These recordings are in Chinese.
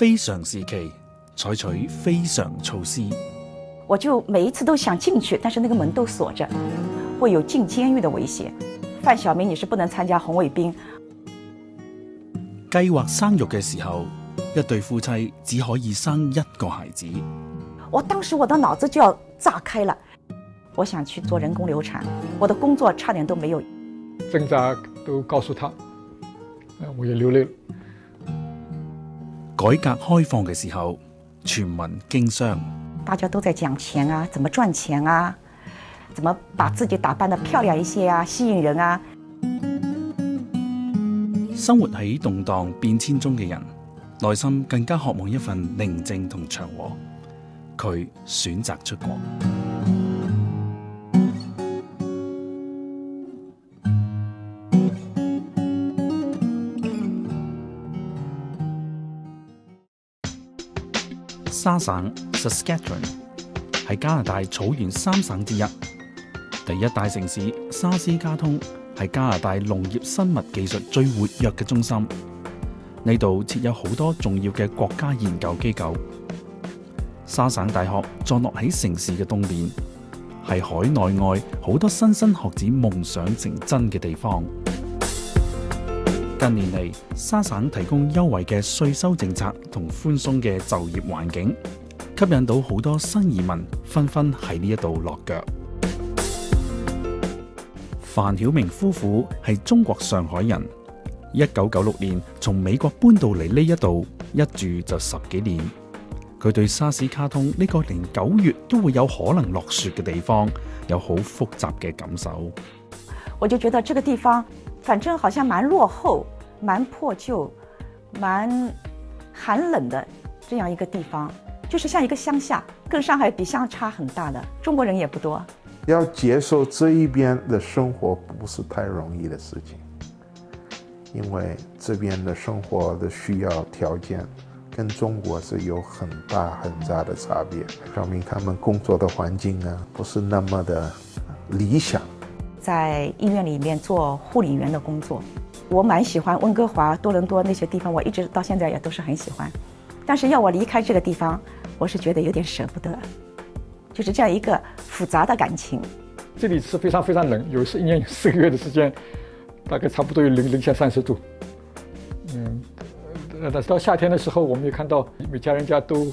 非常时期采取非常措施，我就每一次都想进去，但是那个门都锁着，会有进监狱的威险。范小明，你是不能参加红卫兵。计划生育嘅时候，一对夫妻只可以生一个孩子。我当时我的脑子就要炸开了，我想去做人工流产，我的工作差点都没有。挣扎都告诉他，我也流泪了。改革开放嘅时候，全民经商，大家都在讲钱啊，怎么赚钱啊，怎么把自己打扮得漂亮一些啊，吸引人啊。生活喺动荡变迁中嘅人，内心更加渴望一份宁静同祥和，佢选择出国。沙省 （Saskatchewan） 系加拿大草原三省之一，第一大城市沙斯加通系加拿大农业生物技术最活跃嘅中心。呢度设有好多重要嘅国家研究机构。沙省大学坐落喺城市嘅东边，系海内外好多莘莘学子梦想成真嘅地方。近年嚟，沙省提供優惠嘅税收政策同寬鬆嘅就業環境，吸引到好多新移民紛紛喺呢一度落腳。范晓明夫妇系中国上海人，一九九六年从美国搬到嚟呢一度，一住就十几年。佢对沙士卡通呢个连九月都会有可能落雪嘅地方有好複杂嘅感受。我就觉得这个地方，反正好像蛮落后。蛮破旧，蛮寒冷的这样一个地方，就是像一个乡下，跟上海比相差很大的，中国人也不多。要接受这一边的生活不是太容易的事情，因为这边的生活的需要条件跟中国是有很大很大的差别。表明他们工作的环境呢，不是那么的理想，在医院里面做护理员的工作。我蛮喜欢温哥华、多伦多那些地方，我一直到现在也都是很喜欢。但是要我离开这个地方，我是觉得有点舍不得，就是这样一个复杂的感情。这里是非常非常冷，有时一年有四个月的时间，大概差不多有零零下三十度。嗯，但是到夏天的时候，我们也看到每家人家都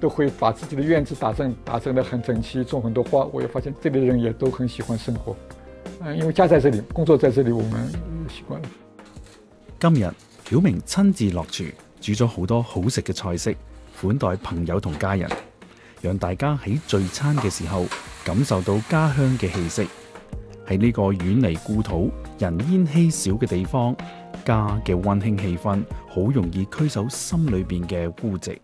都会把自己的院子打整打整的很整齐，种很多花。我也发现这里的人也都很喜欢生活。嗯，因为家在这里，工作在这里，我们习惯了。今日晓明亲自落厨，煮咗好多好食嘅菜式款待朋友同家人，让大家喺聚餐嘅时候感受到家乡嘅气息。喺呢个远离故土、人烟稀少嘅地方，家嘅温馨气氛好容易驱走心里边嘅孤寂。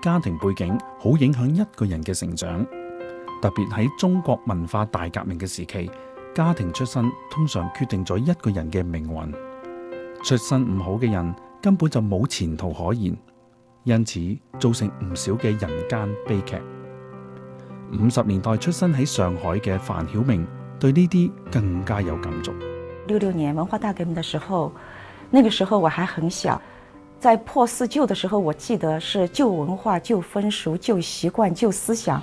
家庭背景好影响一个人嘅成长，特别喺中国文化大革命嘅时期。家庭出身通常决定咗一个人嘅命运，出身唔好嘅人根本就冇前途可言，因此造成唔少嘅人间悲剧。五十年代出生喺上海嘅范晓明对呢啲更加有感触。六六年文化大革命嘅时候，那个时候我还很小，在破四旧的时候，我记得是旧文化、旧风俗、旧习惯、旧思想，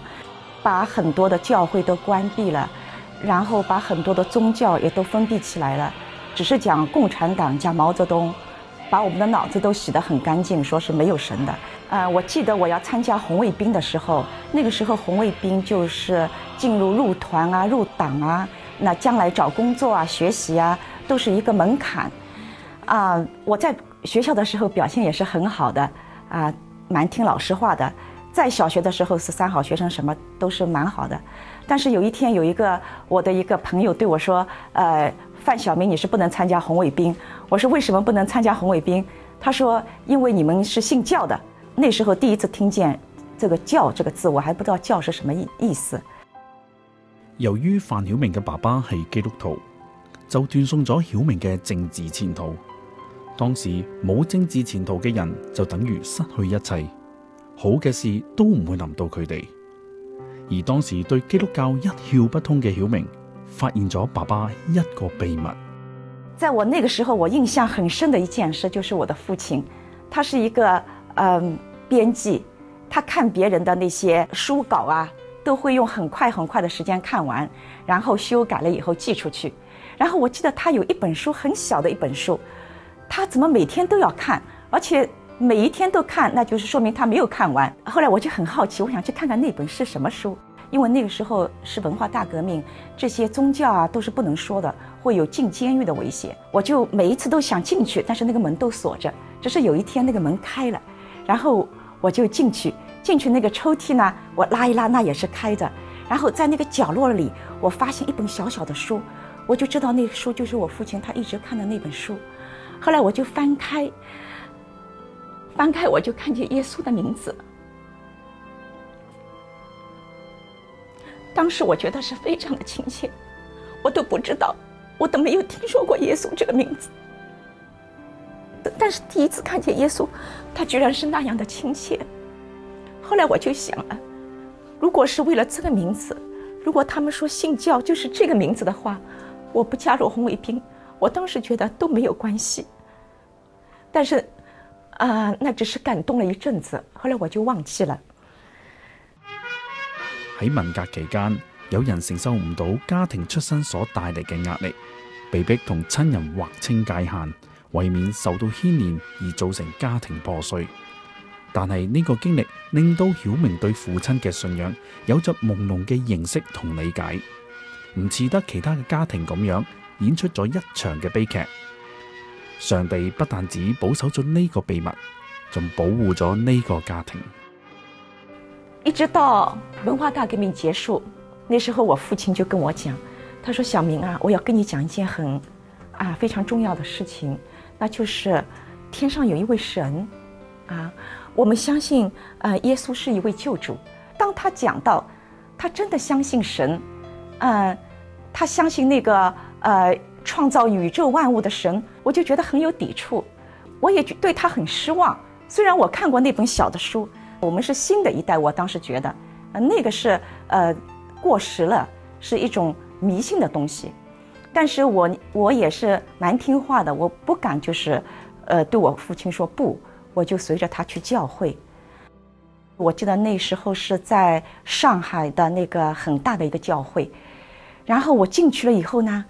把很多的教会都关闭了。然后把很多的宗教也都封闭起来了，只是讲共产党，加毛泽东，把我们的脑子都洗得很干净，说是没有神的。啊，我记得我要参加红卫兵的时候，那个时候红卫兵就是进入入团啊、入党啊，那将来找工作啊、学习啊，都是一个门槛。啊，我在学校的时候表现也是很好的，啊，蛮听老师话的。在小学的时候是三好学生，什么都是蛮好的。但是有一天，有一个我的一个朋友对我说：“呃，范晓明，你是不能参加红卫兵。”我说：“为什么不能参加红卫兵？”他说：“因为你们是信教的。”那时候第一次听见这个“教”这个字，我还不知道“教”是什么意意思。由于范晓明嘅爸爸系基督徒，就断送咗晓明嘅政治前途。当时冇政治前途嘅人，就等于失去一切。好嘅事都唔会淋到佢哋，而当时对基督教一窍不通嘅晓明，发现咗爸爸一个秘密。在我那个时候，我印象很深的一件事，就是我的父亲，他是一个嗯编辑，他看别人的那些书稿啊，都会用很快很快的时间看完，然后修改了以后寄出去。然后我记得他有一本书，很小的一本书，他怎么每天都要看，而且。每一天都看，那就是说明他没有看完。后来我就很好奇，我想去看看那本是什么书，因为那个时候是文化大革命，这些宗教啊都是不能说的，会有进监狱的危险。我就每一次都想进去，但是那个门都锁着。只是有一天那个门开了，然后我就进去。进去那个抽屉呢，我拉一拉，那也是开着。然后在那个角落里，我发现一本小小的书，我就知道那书就是我父亲他一直看的那本书。后来我就翻开。翻开我就看见耶稣的名字，当时我觉得是非常的亲切，我都不知道，我都没有听说过耶稣这个名字。但是第一次看见耶稣，他居然是那样的亲切。后来我就想了，如果是为了这个名字，如果他们说信教就是这个名字的话，我不加入红卫兵，我当时觉得都没有关系。但是。啊，那只是感动了一阵子，后来我就忘记了。喺文革期间，有人承受唔到家庭出身所带嚟嘅压力，被逼同亲人划清界限，为免受到牵连而造成家庭破碎。但系呢个经历令到晓明对父亲嘅信仰有着朦胧嘅认识同理解，唔似得其他嘅家庭咁样演出咗一场嘅悲剧。上帝不但只保守咗呢个秘密，仲保护咗呢个家庭。一直到文化大革命结束，那时候我父亲就跟我讲，他说：小明啊，我要跟你讲一件很啊非常重要的事情，那就是天上有一位神，啊，我们相信，啊，耶稣是一位救主。当他讲到，他真的相信神，嗯，他相信那个，呃。创造宇宙万物的神，我就觉得很有抵触，我也对他很失望。虽然我看过那本小的书，我们是新的一代，我当时觉得，呃，那个是呃过时了，是一种迷信的东西。但是我我也是蛮听话的，我不敢就是，呃，对我父亲说不，我就随着他去教会。我记得那时候是在上海的那个很大的一个教会，然后我进去了以后呢。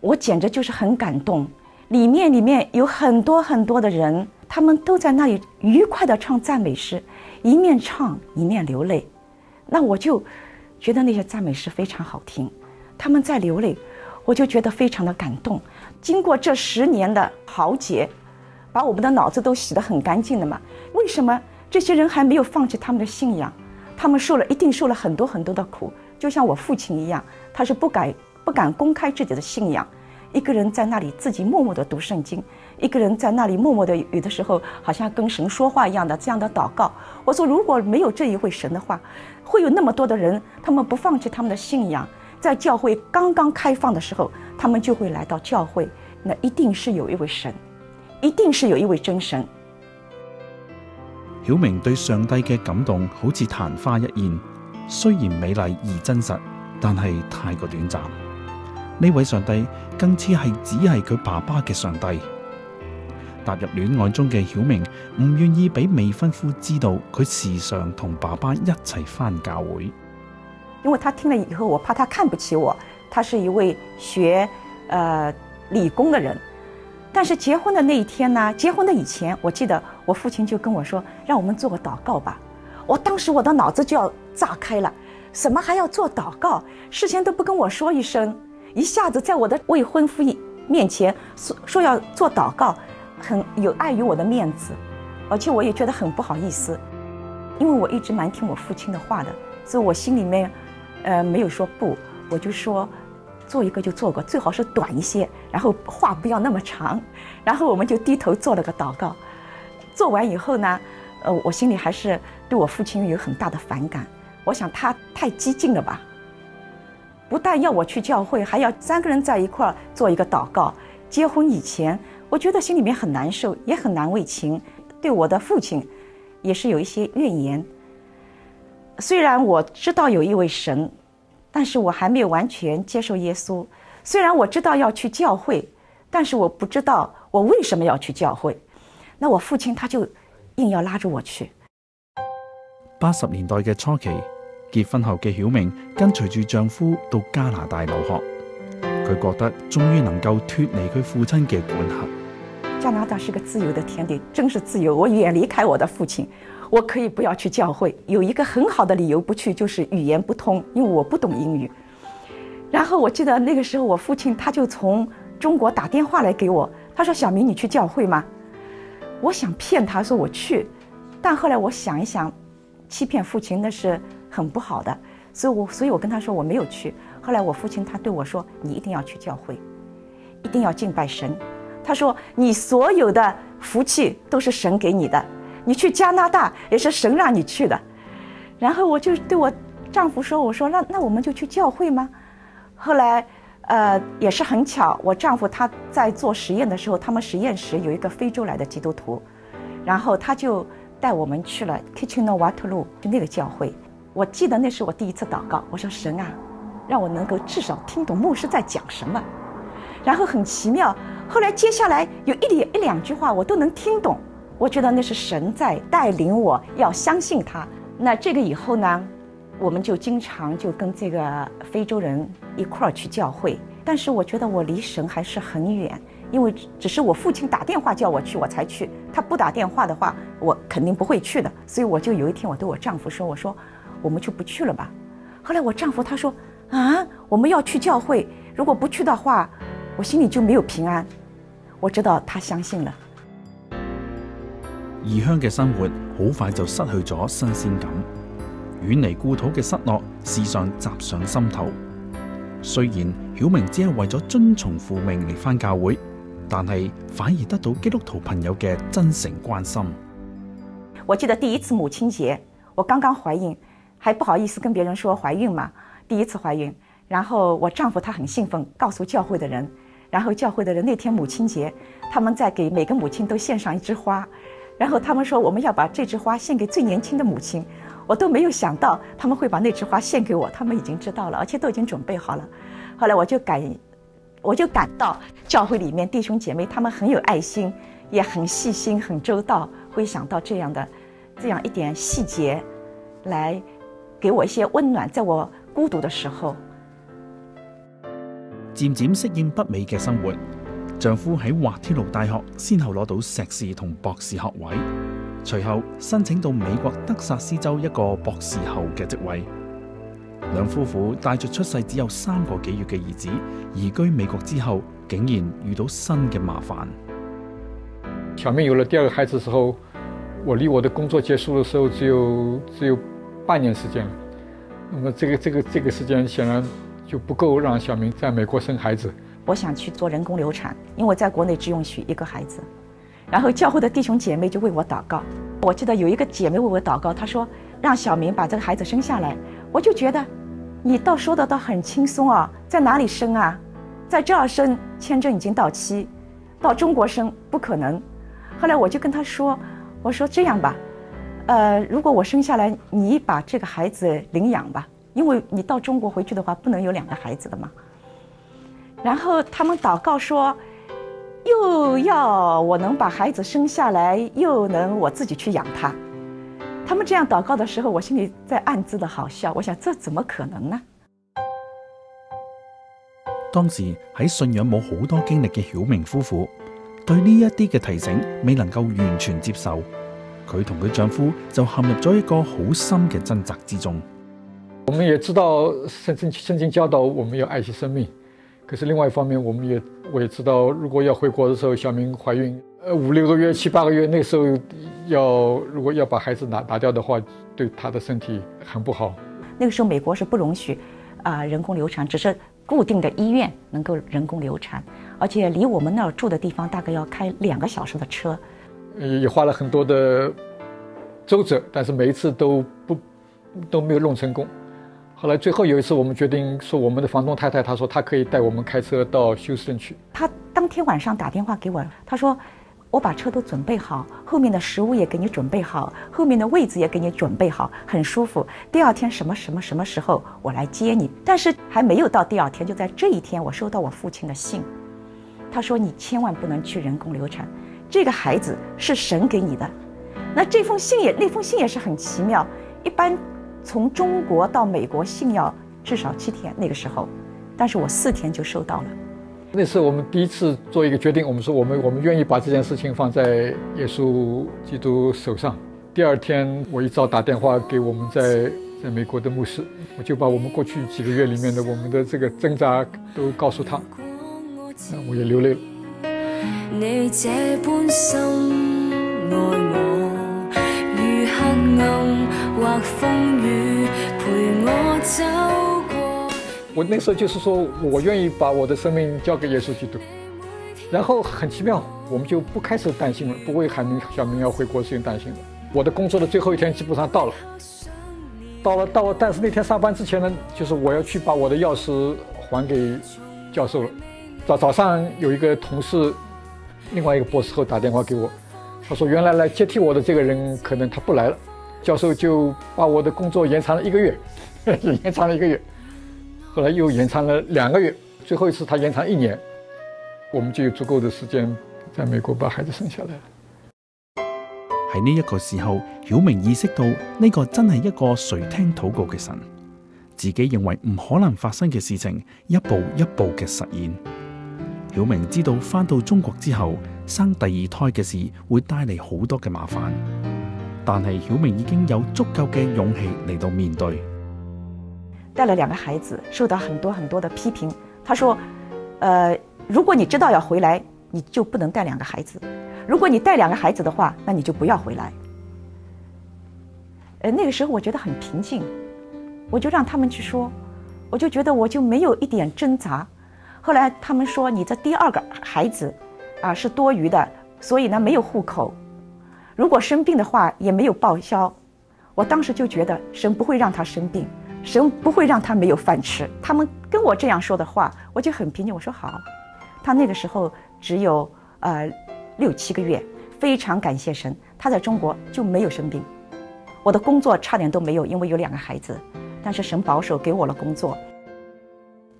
我简直就是很感动，里面里面有很多很多的人，他们都在那里愉快地唱赞美诗，一面唱一面流泪，那我就觉得那些赞美诗非常好听，他们在流泪，我就觉得非常的感动。经过这十年的豪杰，把我们的脑子都洗得很干净了嘛？为什么这些人还没有放弃他们的信仰？他们受了一定受了很多很多的苦，就像我父亲一样，他是不改。不敢公开自己的信仰，一个人在那里自己默默的读圣经，一个人在那里默默的，有的时候好像跟神说话一样的这样的祷告。我说，如果没有这一位神的话，会有那么多的人，他们不放弃他们的信仰，在教会刚刚开放的时候，他们就会来到教会。那一定是有一位神，一定是有一位真神。晓明对上帝嘅感动好似昙花一现，虽然美丽而真实，但系太过短暂。呢位上帝更似系只系佢爸爸嘅上帝。踏入恋爱中嘅晓明唔愿意俾未婚夫知道佢时常同爸爸一齐翻教会。因为他听了以后，我怕他看不起我。他是一位学，呃，理工嘅人。但是结婚的那一天呢？结婚的以前，我记得我父亲就跟我说，让我们做个祷告吧。我当时我的脑子就要炸开了，什么还要做祷告？事先都不跟我说一声。一下子在我的未婚夫面前说说要做祷告，很有碍于我的面子，而且我也觉得很不好意思，因为我一直蛮听我父亲的话的，所以我心里面，呃，没有说不，我就说，做一个就做个，最好是短一些，然后话不要那么长，然后我们就低头做了个祷告，做完以后呢，呃，我心里还是对我父亲有很大的反感，我想他太激进了吧。不但要我去教会，还要三个人在一块儿做一个祷告。结婚以前，我觉得心里面很难受，也很难为情，对我的父亲，也是有一些怨言。虽然我知道有一位神，但是我还没有完全接受耶稣。虽然我知道要去教会，但是我不知道我为什么要去教会。那我父亲他就硬要拉着我去。八十年代嘅初期。结婚后嘅晓明跟随住丈夫到加拿大留学，佢觉得终于能够脱离佢父亲嘅管辖。加拿大是个自由的天地，真是自由！我远离开我的父亲，我可以不要去教会，有一个很好的理由不去，就是语言不通，因为我不懂英语。然后我记得那个时候，我父亲他就从中国打电话来给我，他说：小明，你去教会吗？我想骗他说我去，但后来我想一想，欺骗父亲那是。很不好的，所以我，所以我跟他说我没有去。后来我父亲他对我说：“你一定要去教会，一定要敬拜神。”他说：“你所有的福气都是神给你的，你去加拿大也是神让你去的。”然后我就对我丈夫说：“我说那那我们就去教会吗？”后来，呃，也是很巧，我丈夫他在做实验的时候，他们实验室有一个非洲来的基督徒，然后他就带我们去了 Kitcheno Watru e l 就那个教会。我记得那是我第一次祷告，我说神啊，让我能够至少听懂牧师在讲什么。然后很奇妙，后来接下来有一两一两句话我都能听懂，我觉得那是神在带领我，要相信他。那这个以后呢，我们就经常就跟这个非洲人一块儿去教会。但是我觉得我离神还是很远，因为只是我父亲打电话叫我去我才去，他不打电话的话我肯定不会去的。所以我就有一天我对我丈夫说，我说。我们就不去了吧。后来我丈夫他说：“啊，我们要去教会。如果不去的话，我心里就没有平安。”我知道他相信了。异乡嘅生活好快就失去咗新鲜感，远离故土嘅失落时常袭上心头。虽然晓明只系为咗遵从父命嚟翻教会，但系反而得到基督徒朋友嘅真诚关心。我记得第一次母亲节，我刚刚怀孕。还不好意思跟别人说怀孕嘛？第一次怀孕，然后我丈夫他很兴奋，告诉教会的人，然后教会的人那天母亲节，他们在给每个母亲都献上一枝花，然后他们说我们要把这枝花献给最年轻的母亲，我都没有想到他们会把那枝花献给我，他们已经知道了，而且都已经准备好了。后来我就感，我就感到教会里面弟兄姐妹他们很有爱心，也很细心、很周到，会想到这样的，这样一点细节，来。给我一些温暖，在我孤独的时候。渐渐适应北美嘅生活，丈夫喺滑铁卢大学先后攞到硕士同博士学位，随后申请到美国德萨斯州一个博士后嘅职位。两夫妇带着出世只有三个几月嘅儿子移居美国之后，竟然遇到新嘅麻烦。小明有了第二个孩子之后，我离我的工作结束的时候只有只有。半年时间那么这个这个这个时间显然就不够让小明在美国生孩子。我想去做人工流产，因为在国内只允许一个孩子。然后教会的弟兄姐妹就为我祷告。我记得有一个姐妹为我祷告，她说让小明把这个孩子生下来。我就觉得，你倒说的倒很轻松啊，在哪里生啊？在这儿生，签证已经到期，到中国生不可能。后来我就跟她说，我说这样吧。呃，如果我生下来，你把这个孩子领养吧，因为你到中国回去的话，不能有两个孩子的嘛。然后他们祷告说，又要我能把孩子生下来，又能我自己去养他。他们这样祷告的时候，我心里在暗自的好笑，我想这怎么可能呢？当时喺信仰冇好多经历嘅晓明夫妇，对呢一啲嘅提醒，未能够完全接受。佢同佢丈夫就陷入咗一个好深嘅挣扎之中。我们也知道圣经圣经教导我们要爱惜生命，可是另外一方面，我们也我也知道，如果要回国的时候，小明怀孕，呃五六个月、七八个月，那时候要如果要把孩子拿拿掉的话，对他的身体很不好。那个时候美国是不容许啊人工流产，只是固定的医院能够人工流产，而且离我们那住的地方大概要开两个小时的车。也花了很多的周折，但是每一次都不都没有弄成功。后来最后有一次，我们决定说，我们的房东太太她说她可以带我们开车到休斯顿去。她当天晚上打电话给我，她说我把车都准备好，后面的食物也给你准备好，后面的位置也给你准备好，很舒服。第二天什么什么什么时候我来接你？但是还没有到第二天，就在这一天，我收到我父亲的信，他说你千万不能去人工流产。这个孩子是神给你的，那这封信也那封信也是很奇妙。一般从中国到美国信要至少七天，那个时候，但是我四天就收到了。那次我们第一次做一个决定，我们说我们我们愿意把这件事情放在耶稣基督手上。第二天我一早打电话给我们在在美国的牧师，我就把我们过去几个月里面的我们的这个挣扎都告诉他，那我也流泪了。我那时候就是说，我愿意把我的生命交给耶稣基督。然后很奇妙，我们就不开始担心了，不为海明、小明要回国的事情担心了。我的工作的最后一天基本上到了，到了，到了。但是那天上班之前呢，就是我要去把我的钥匙还给教授了。早早上有一个同事。另外一个博士后打电话给我，他说：“原来来接替我的这个人可能他不来了。”教授就把我的工作延长了一个月，延长了一个月，后来又延长了两个月，最后一次他延长一年，我们就有足够的时间在美国把孩子生下来。喺呢一个时候，晓明意识到呢个真系一个垂听祷告嘅神，自己认为唔可能发生嘅事情，一步一步嘅实现。晓明知道翻到中国之后生第二胎嘅事会带嚟好多嘅麻烦，但系晓明已经有足够嘅勇气嚟到面对。带了两个孩子，受到很多很多的批评。他说：，呃，如果你知道要回来，你就不能带两个孩子；如果你带两个孩子的话，那你就不要回来。诶，那个时候我觉得很平静，我就让他们去说，我就觉得我就没有一点挣扎。后来他们说你这第二个孩子，啊是多余的，所以呢没有户口，如果生病的话也没有报销。我当时就觉得神不会让他生病，神不会让他没有饭吃。他们跟我这样说的话，我就很平静。我说好。他那个时候只有呃六七个月，非常感谢神，他在中国就没有生病。我的工作差点都没有，因为有两个孩子，但是神保守给我了工作。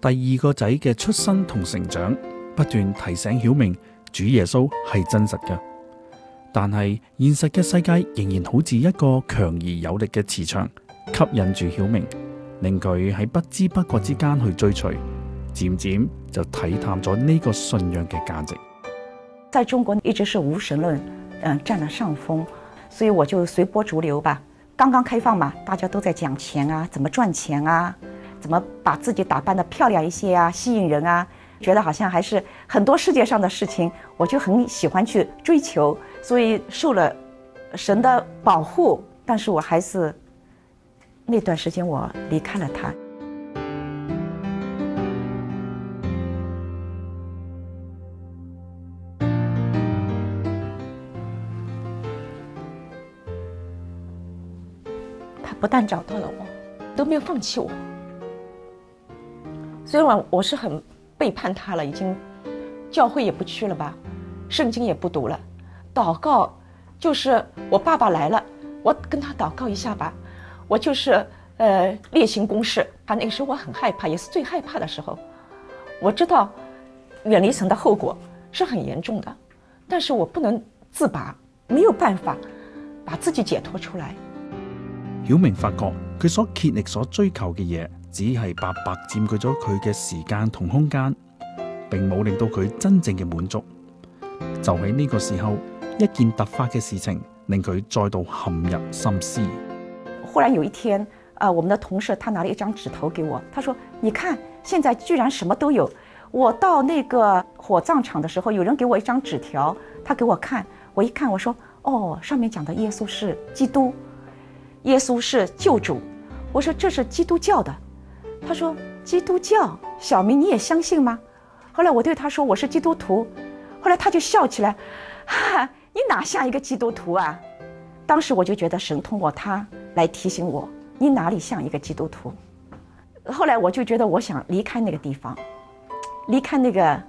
第二个仔嘅出生同成长，不断提醒晓明主耶稣系真实嘅。但系现实嘅世界仍然好似一个强而有力嘅磁场，吸引住晓明，令佢喺不知不觉之间去追随，渐渐就体探咗呢个信仰嘅价值。在中国一直是无神论，嗯占了上风，所以我就随波逐流吧。刚刚开放嘛，大家都在讲钱啊，怎么赚钱啊。怎么把自己打扮的漂亮一些啊，吸引人啊？觉得好像还是很多世界上的事情，我就很喜欢去追求。所以受了神的保护，但是我还是那段时间我离开了他。他不但找到了我，都没有放弃我。虽然我是很背叛他了，已经教会也不去了吧，圣经也不读了，祷告就是我爸爸来了，我跟他祷告一下吧，我就是呃例行公事。他那个时候我很害怕，也是最害怕的时候，我知道远离神的后果是很严重的，但是我不能自拔，没有办法把自己解脱出来。晓明发觉，佢所竭力所追求嘅嘢。只系白白占据咗佢嘅时间同空间，并冇令到佢真正嘅满足。就喺呢个时候，一件突发嘅事情令佢再度陷入深思。忽然有一天，啊，我们的同事他拿了一张纸头给我，他说：，你看，现在居然什么都有。我到那个火葬场的时候，有人给我一张纸条，他给我看，我一看，我说：，哦，上面讲的耶稣是基督，耶稣是救主。我说这是基督教的。他说：“基督教，小明你也相信吗？”后来我对他说：“我是基督徒。”后来他就笑起来：“哈，你哪像一个基督徒啊？”当时我就觉得神通过他来提醒我，你哪里像一个基督徒？后来我就觉得我想离开那个地方，离开那个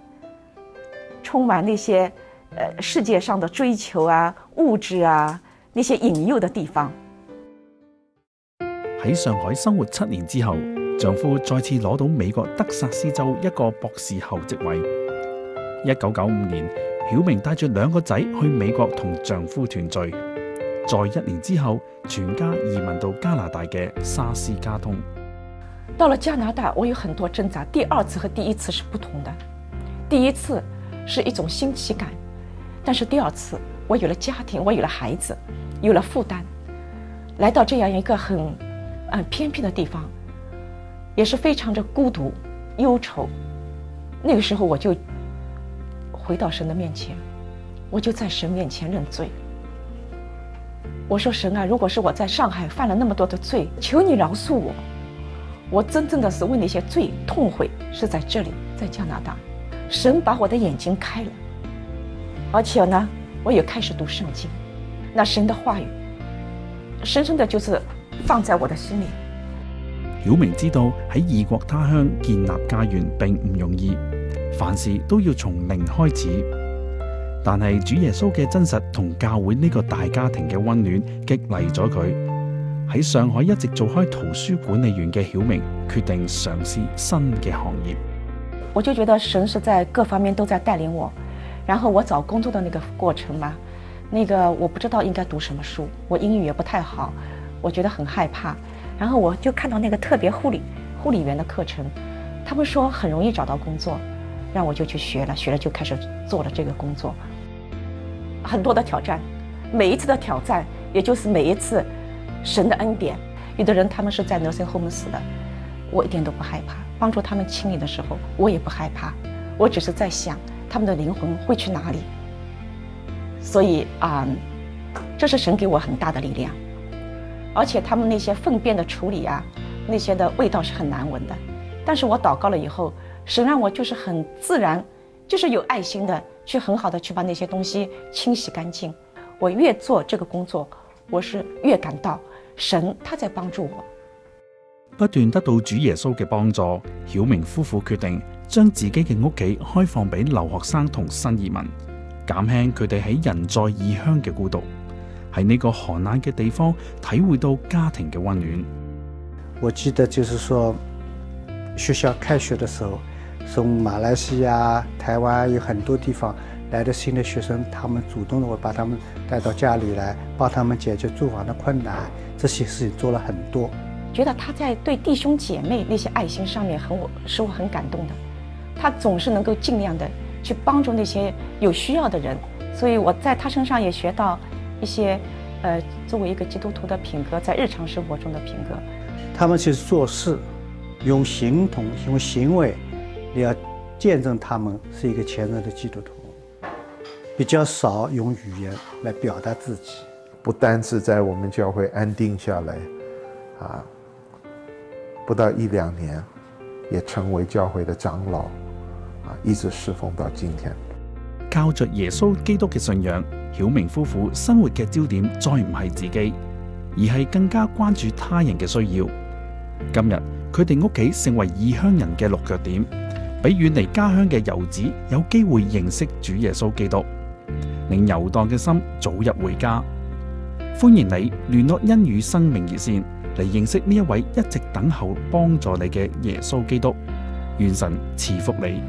充满那些呃世界上的追求啊、物质啊那些引诱的地方。喺上海生活七年之后。丈夫再次攞到美国德萨斯州一个博士后职位。一九九五年，晓明带住两个仔去美国同丈夫团聚，在一年之后，全家移民到加拿大嘅沙斯加通。到了加拿大，我有很多挣扎。第二次和第一次是不同的，第一次是一种新奇感，但是第二次我有了家庭，我有了孩子，有了负担，来到这样一个很嗯偏僻的地方。也是非常的孤独、忧愁。那个时候，我就回到神的面前，我就在神面前认罪。我说：“神啊，如果是我在上海犯了那么多的罪，求你饶恕我。我真正的是为那些罪痛悔，是在这里，在加拿大。神把我的眼睛开了，而且呢，我也开始读圣经。那神的话语，深深的就是放在我的心里。”晓明知道喺异国他乡建立家园并唔容易，凡事都要从零开始。但系主耶稣嘅真实同教会呢个大家庭嘅温暖激励咗佢，喺上海一直做开图书管理员嘅晓明决定尝试新嘅行业。我就觉得神是在各方面都在带领我，然后我找工作的那个过程嘛，那个我不知道应该读什么书，我英语也不太好，我觉得很害怕。然后我就看到那个特别护理护理员的课程，他们说很容易找到工作，让我就去学了。学了就开始做了这个工作。很多的挑战，每一次的挑战，也就是每一次神的恩典。有的人他们是在 nursing home 死的，我一点都不害怕。帮助他们清理的时候，我也不害怕。我只是在想他们的灵魂会去哪里。所以啊，这是神给我很大的力量。而且他们那些粪便的处理啊，那些的味道是很难闻的。但是我祷告了以后，神让我就是很自然，就是有爱心的去很好的去把那些东西清洗干净。我越做这个工作，我是越感到，神他在帮助我。不断得到主耶稣嘅帮助，晓明夫妇决定将自己嘅屋企开放俾留学生同新移民，减轻佢哋喺人在异乡嘅孤独。喺呢个寒冷嘅地方，体会到家庭嘅温暖。我记得就是说，学校开学的时候，从马来西亚、台湾有很多地方来的新的学生，他们主动的，我把他们带到家里来，帮他们解决住房的困难，这些事情做了很多。觉得他在对弟兄姐妹那些爱心上面，很我使我很感动的。他总是能够尽量的去帮助那些有需要的人，所以我在他身上也学到。一些，呃，作为一个基督徒的品格，在日常生活中的品格，他们其实做事，用行动，用行为，你要见证他们是一个虔诚的基督徒。比较少用语言来表达自己。不单是在我们教会安定下来，啊，不到一两年，也成为教会的长老，啊，一直侍奉到今天。靠着耶稣基督嘅信仰，晓明夫妇生活嘅焦点再唔系自己，而系更加关注他人嘅需要。今日佢哋屋企成为异乡人嘅落脚点，俾远离家乡嘅游子有机会认识主耶稣基督，令游荡嘅心早日回家。欢迎你联络恩与生命热线嚟认识呢一位一直等候帮助你嘅耶稣基督。愿神赐福你。